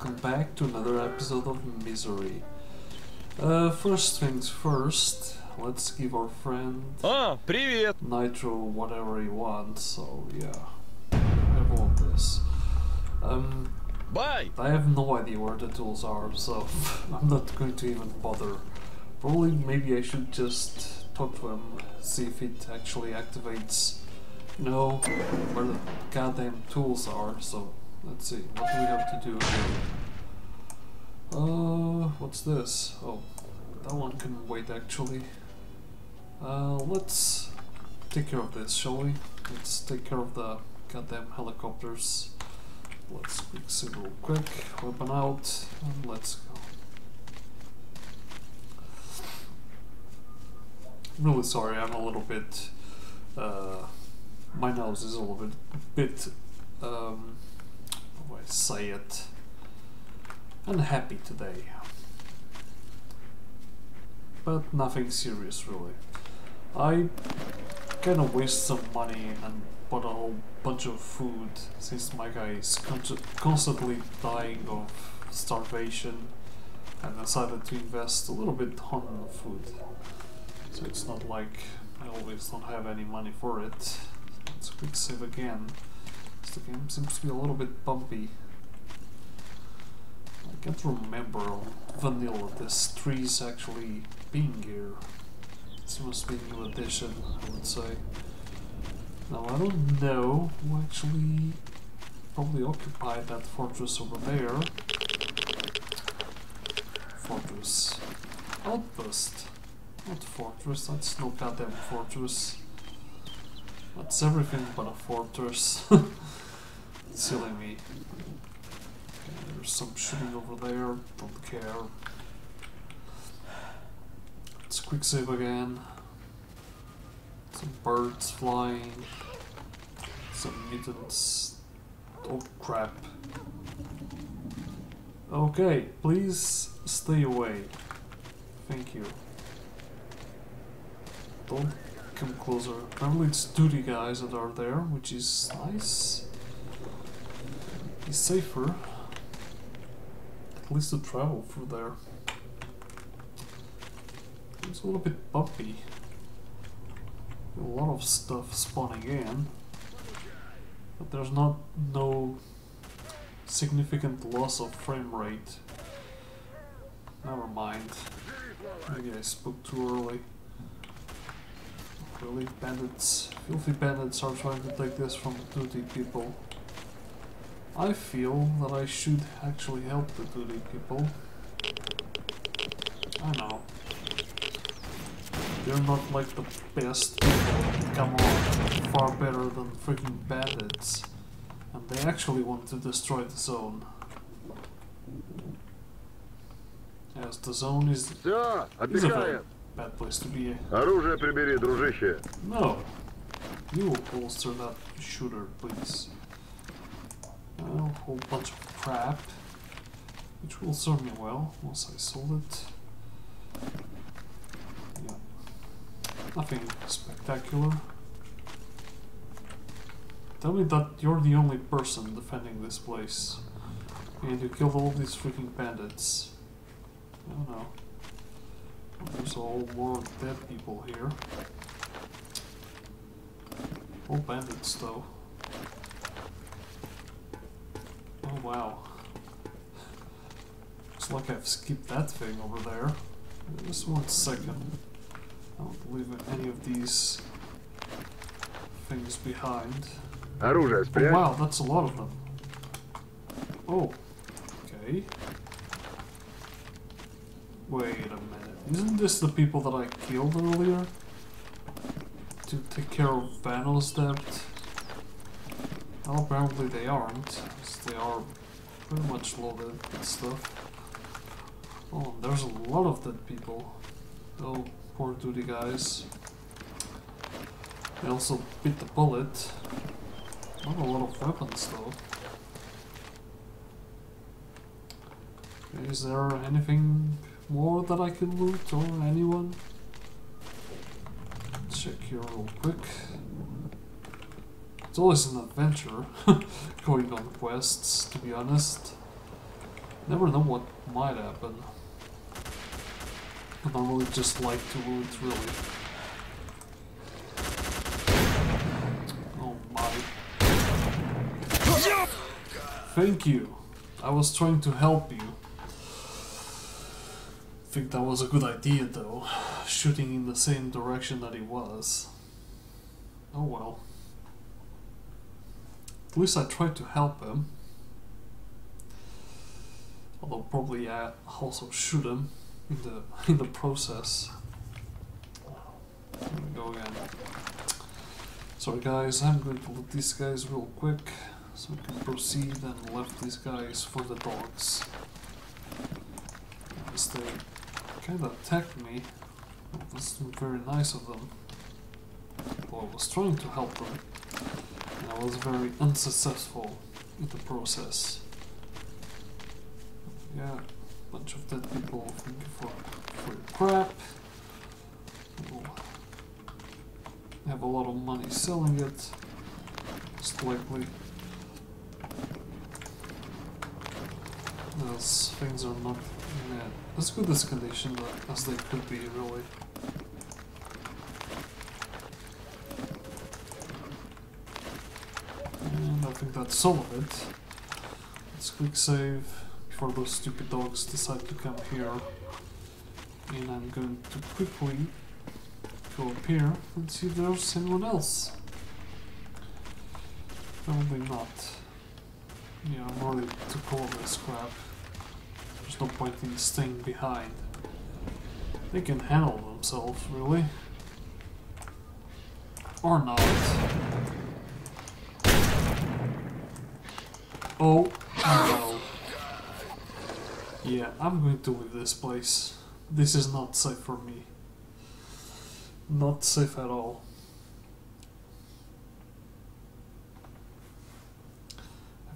guys and welcome back to another episode of Misery. Uh, first things first, let's give our friend А, привет! Nitro whatever he wants, so yeah. I have all this. Um, Бай! I have no idea where the tools are, so I'm not going to even bother. Probably maybe I should just talk to him, see if it actually activates, you know, where the goddamn tools are, so let's see, what do we have to do here? Uh, what's this? Oh, that one can wait actually. Uh, let's take care of this, shall we? Let's take care of the goddamn helicopters. Let's quick real quick, weapon out, and let's go. I'm Really sorry, I'm a little bit. Uh, my nose is a little bit, bit. Um, I say it? Unhappy today. But nothing serious, really. I kind of waste some money and bought a whole bunch of food since my guy is con- constantly dying of starvation and decided to invest a little bit on food. So it's not like I always don't have any money for it. Let's quick save again. This game seems to be a little bit bumpy. I can't remember vanilla this trees actually being here. This must be a new addition, I would say. Now I don't know who actually probably occupied that fortress over there. Fortress. Outpost. Not fortress, that's no goddamn fortress. That's everything but a fortress. Silly me. There's some shooting over there, don't care. Let's quick save again. Some birds flying. Some mutants. Oh crap. Okay, please stay away. Thank you. Don't come closer. Apparently it's duty guys that are there, which is nice. It's safer. At least to travel through there. It's a little bit bumpy. A lot of stuff spawning in. But there's not no significant loss of frame rate. Never mind. Maybe I spoke too early. Really, bandits, filthy bandits are trying to take this from the duty people. I feel that I should actually help the duty people. I know. They're not like the best people. Come on, far better than freaking bandits. And they actually want to destroy the zone. Yes, the zone is... Yeah, is bad place to be. Оружие прибери, дружище. No. You will holster that shooter, please. A whole bunch of crap. Which will serve me well once I sold it. Yeah. Nothing spectacular. Tell me that you're the only person defending this place. And you killed all these freaking bandits. I don't know. There's a whole world of dead people here. Oh, bandits, though. Oh, wow. Looks like I've skipped that thing over there. Just one second. I don't leave any of these things behind. Oh, wow, that's a lot of them. Oh, okay. Wait a isn't this the people that I killed earlier? To take care of Vanos debt? Well, apparently they aren't, they are pretty much loaded and stuff. Oh, there's a lot of dead people. Oh, poor duty guys. They also bit the bullet. Not a lot of weapons though. Is there anything more that I can loot or anyone? Check here real quick. It's always an adventure going on quests, to be honest. Never know what might happen. But I don't just like to loot, really. Oh my. Thank you. I was trying to help you. Think that was a good idea though. Shooting in the same direction that he was. Oh well. At least I tried to help him. Although probably I also shoot him in the in the process. Go again. Sorry guys, I'm going to loot these guys real quick so we can proceed and left these guys for the dogs. As kinda attacked me. It was very nice of them. Well, I was trying to help them. And I was very unsuccessful in the process. Yeah, bunch of dead people. Thank you for, for your crap. Have a lot of money selling it. Most likely. As things are not in as good as condition as they could be, really. And I think that's all of it. Let's quick save before those stupid dogs decide to come here. And I'm going to quickly go up here and see if there's anyone else. Probably not. Yeah, I'm already to call this crap. No point in staying behind. They can handle themselves, really. Or not. Oh, no. Yeah, I'm going to leave this place. This is not safe for me. Not safe at all.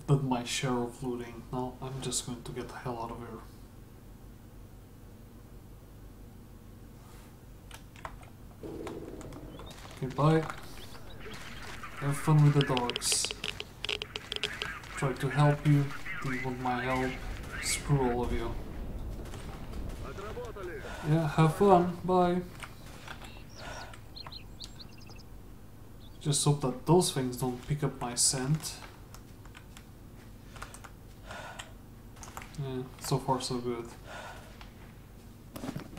But my share of looting. Now I'm just going to get the hell out of here. Goodbye. Have fun with the dogs. Try to help you, they want my help. Screw all of you. Yeah, have fun. Bye. Just hope that those things don't pick up my scent. So far so good.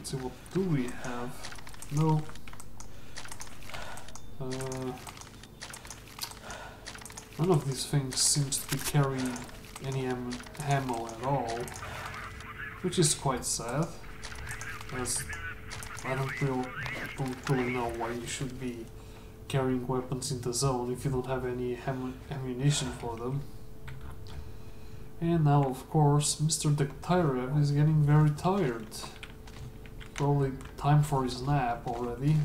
See, what do we have? No. Uh, none of these things seems to be carrying any am ammo at all, which is quite sad. As I don't real, don't really know why you should be carrying weapons in the zone if you don't have any ammunition for them. And now, of course, Mr. Degtyarev is getting very tired. Probably time for his nap already.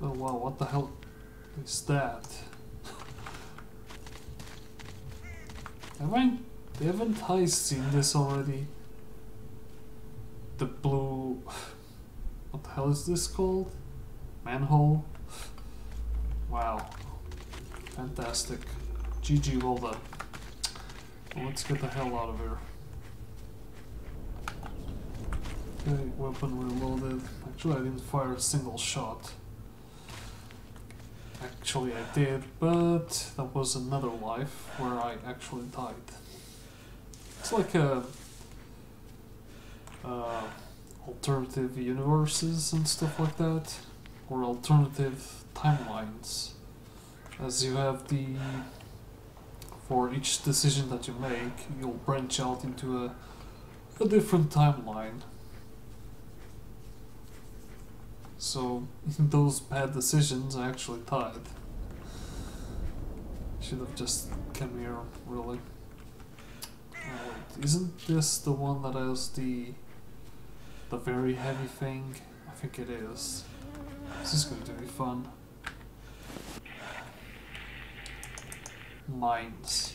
Oh wow, what the hell is that? Haven't, haven't I seen this already? The blue... What the hell is this called? Manhole? Wow. Fantastic. GG, well done. Let's get the hell out of here. Okay, weapon reloaded. Actually, I didn't fire a single shot. Actually, I did, but that was another life where I actually died. It's like a uh, alternative universes and stuff like that, or alternative timelines, as you have the for each decision that you make, you'll branch out into a a different timeline. So, those bad decisions, I actually died. Should have just come here, really. Oh, wait, isn't this the one that has the the very heavy thing? I think it is. This is going to be fun. Mines.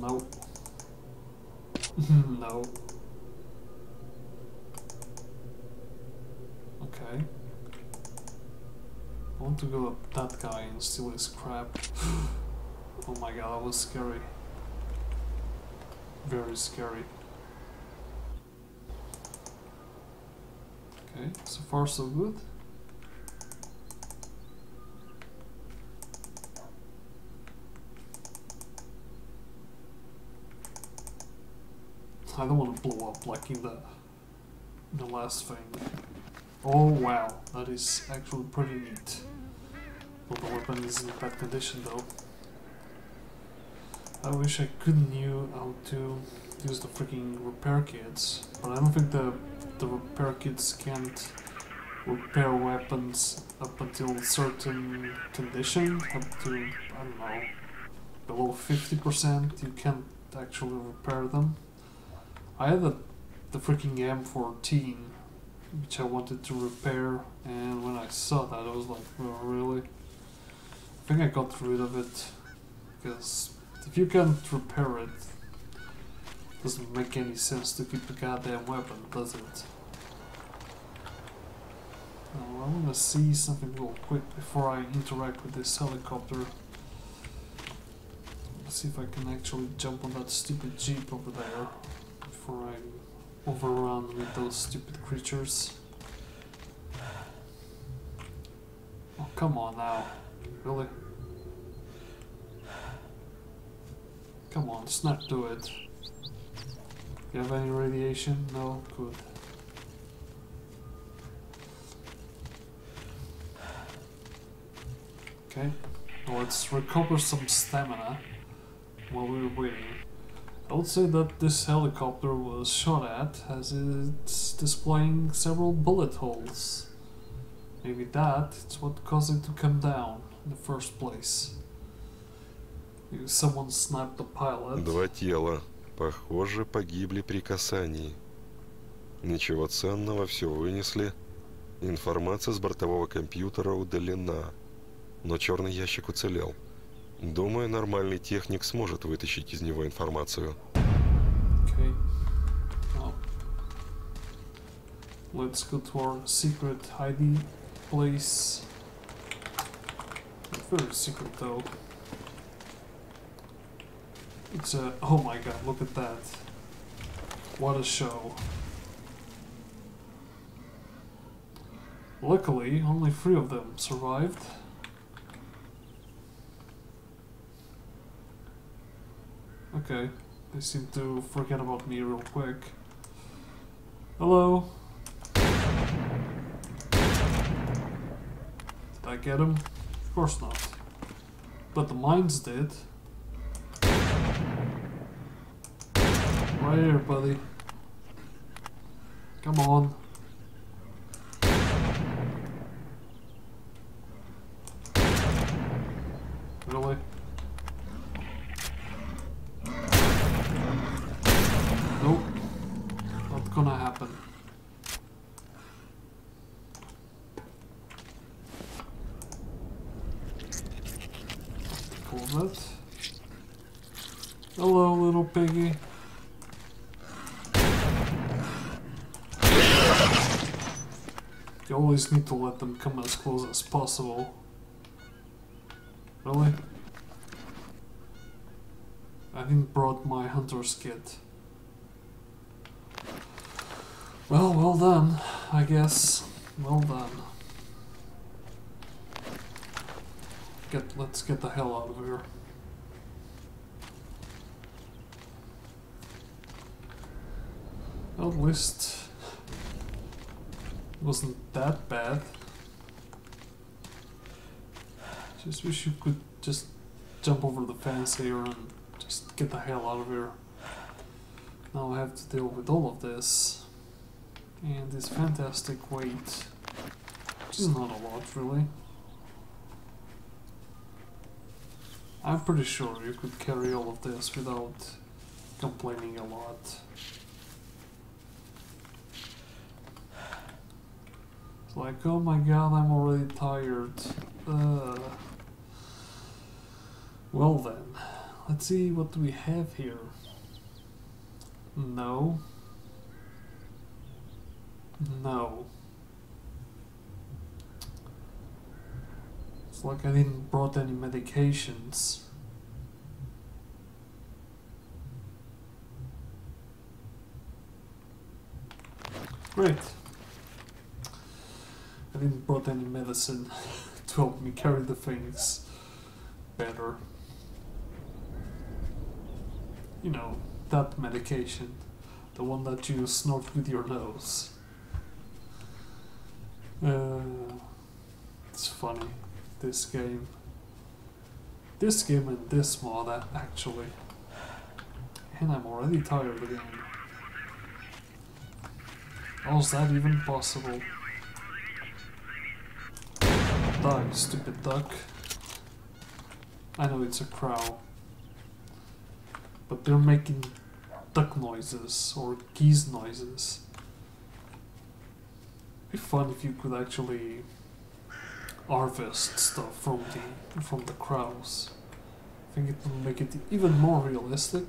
Nope. no. Okay. I want to go up that guy and steal his crap. oh my god, that was scary. very scary. Okay, so far so good. I don't want to blow up like in the the last thing. Oh wow, that is actually pretty neat. Well, the weapon is in bad condition though. I wish I could knew how to use the freaking repair kits, but I don't think the the repair kits can't repair weapons up until certain condition, up to I don't know below fifty percent. You can't actually repair them. I had the the freaking M14, which I wanted to repair, and when I saw that, I was like, oh, really? I think I got rid of it because if you can't repair it, doesn't make any sense to keep a goddamn weapon, does it? Now, I want to see something real quick before I interact with this helicopter. Let's see if I can actually jump on that stupid jeep over there before I'm overrun with those stupid creatures. Oh, come on now. Really? Come on, snap to it. You have any radiation? No? Good. Okay, well, let's recover some stamina while we're waiting. Would say that this helicopter was shot at as it's displaying several bullet holes. Maybe that is what caused it to come down in the first place. Maybe someone sniped the pilot. Два тела. Похоже, погибли при касании. Ничего ценного, все вынесли. Информация с бортового компьютера удалена. Но черный ящик уцелел. Думаю, нормальный техник сможет вытащить из него информацию. Okay. Well, let's go to our secret hiding place. Not very secret though. It's a. Oh my god, look at that. What a show. Luckily, only three of them survived. Okay, they seem to forget about me real quick. Hello? Did I get him? Of course not. But the mines did. Right here, buddy. Come on. Really? Nope. Not gonna happen. Cool that. Hello, little piggy. You always need to let them come as close as possible. Really? I didn't brought my hunter's kit. Well, well done, I guess. Well done. Get, let's get the hell out of here. At least it wasn't that bad. Just wish you could just jump over the fence here and just get the hell out of here. Now I have to deal with all of this. And this fantastic weight. Which is not a lot, really. I'm pretty sure you could carry all of this without complaining a lot. Like, oh my god, I'm already tired. Uh, well then, let's see what we have here. No. No. It's like I didn't brought any medications. Great. I didn't brought any medicine to help me carry the things better. You know, that medication. The one that you snort with your nose. Uh, it's funny, this game. This game and this mod, actually. And I'm already tired again. How's that even possible? Die, stupid duck. I know it's a crow. But they're making duck noises or geese noises. Be fun if you could actually harvest stuff from the from the crows. I think it would make it even more realistic.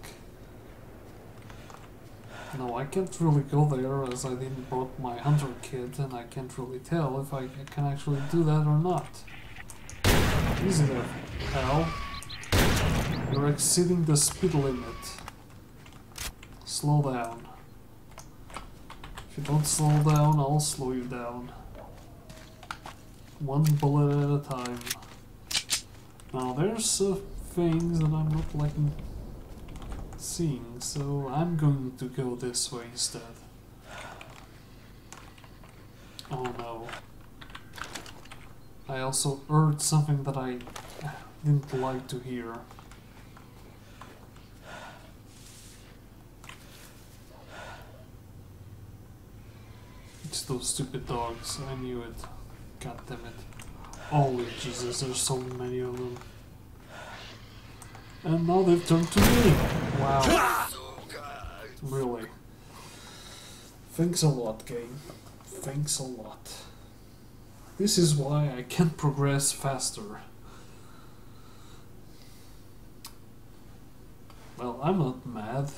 No, I can't really go there as I didn't brought my hunter kit and I can't really tell if I can actually do that or not. Easy there, pal. You're exceeding the speed limit. Slow down. If you don't slow down, I'll slow you down. One bullet at a time. Now there's uh, things that I'm not liking seeing, so I'm going to go this way instead. Oh no. I also heard something that I didn't like to hear. It's those stupid dogs, I knew it. God damn it. Holy Jesus, there's so many of them. And now they've turned to me. Wow. Really. Thanks a lot, game. Thanks a lot. This is why I can't progress faster. Well, I'm not mad.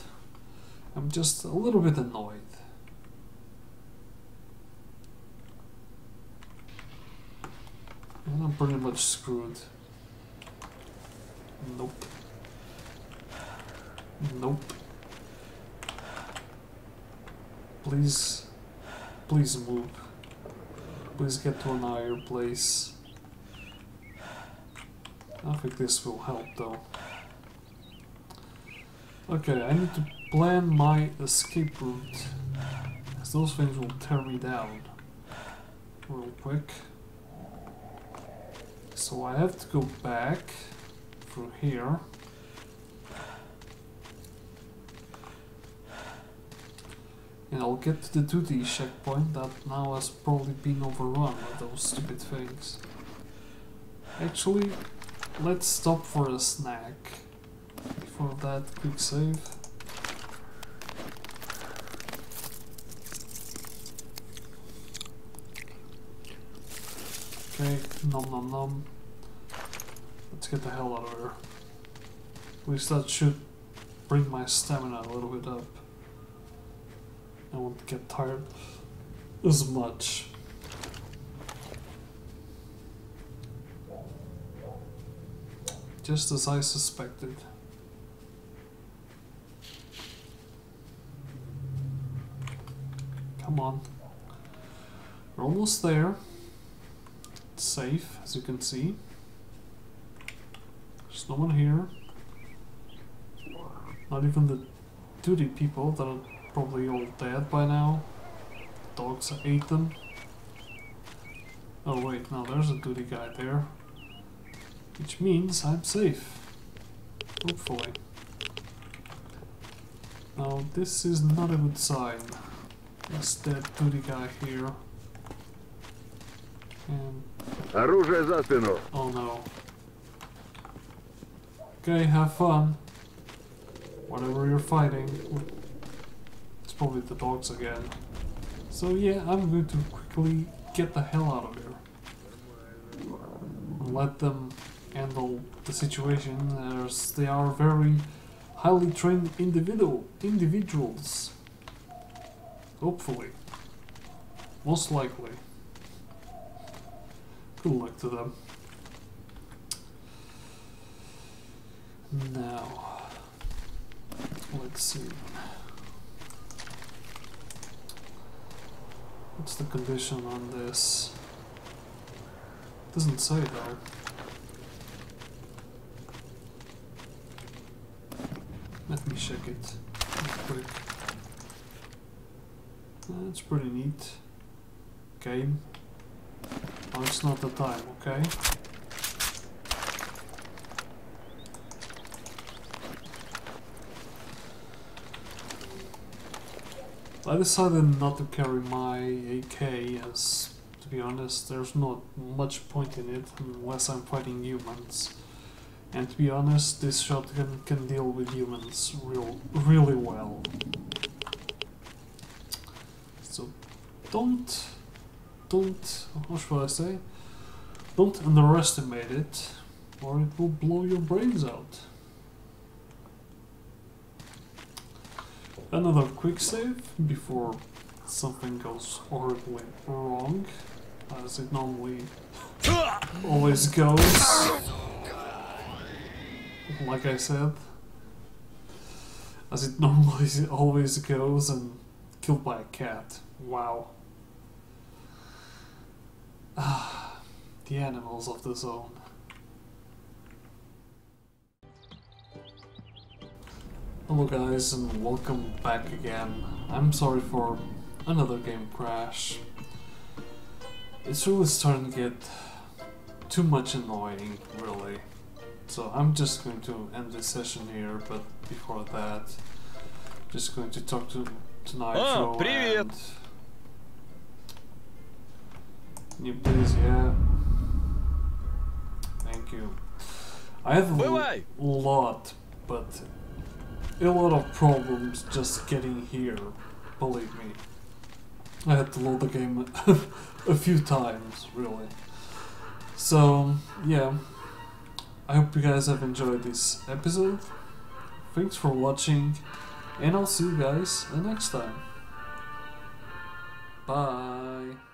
I'm just a little bit annoyed. And I'm pretty much screwed. Nope. Nope. Please, please move. Please get to an higher place. I think this will help though. Okay, I need to plan my escape route. As those things will tear me down. Real quick. So I have to go back through here. And I'll get to the duty checkpoint that now has probably been overrun with those stupid things. Actually, let's stop for a snack. Before that, quick save. Okay, nom nom nom. Let's get the hell out of here. At least that should bring my stamina a little bit up. I won't get tired as much. Just as I suspected. Come on. We're almost there. It's safe, as you can see. There's no one here. Not even the duty people that are probably all dead by now. Dogs ate them. Oh wait, no, there's a duty guy there. Which means I'm safe. Hopefully. Now this is not a good sign. There's dead duty guy here. And Оружие за спину. oh no. Okay, have fun. Whatever you're fighting. It's probably the dogs again. So yeah, I'm going to quickly get the hell out of here. Let them handle the situation as they are very highly trained individual individuals. Hopefully. Most likely. Good luck to them. Now, let's see. What's the condition on this? It doesn't say though. Let me check it real quick. Uh, That's pretty neat. Game. Oh, it's not the time, okay? I decided not to carry my AK as, to be honest, there's not much point in it unless I'm fighting humans. And to be honest, this shotgun can deal with humans real, really well. So don't, don't, how should I say? Don't underestimate it, or it will blow your brains out. Another quick save before something goes horribly wrong, as it normally always goes. Like I said, as it normally always goes, and killed by a cat. Wow. Ah, the animals of the zone. Hello guys and welcome back again. I'm sorry for another game crash. It's really starting to get too much annoying, really. So I'm just going to end this session here, but before that, just going to talk to, to Nitro oh, and... Can you please, yeah. Thank you. I have a lot, but a lot of problems just getting here. Believe me. I had to load the game a few times, really. So, yeah. I hope you guys have enjoyed this episode. Thanks for watching, and I'll see you guys next time. Bye.